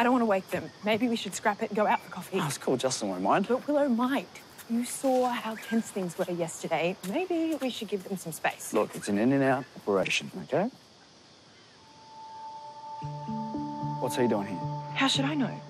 I don't want to wake them. Maybe we should scrap it and go out for coffee. Oh, That's cool. Justin won't mind. But Willow might. You saw how tense things were yesterday. Maybe we should give them some space. Look, it's an in and out operation, okay? What's he doing here? How should I know?